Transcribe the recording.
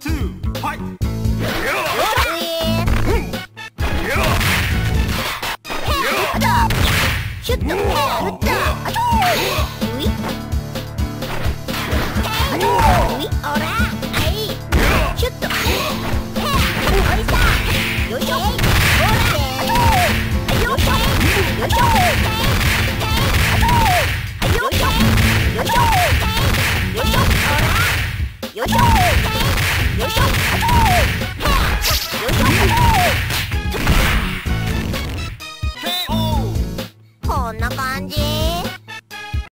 two, fight! Hit the head! んな感じ。